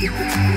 Yeah. you.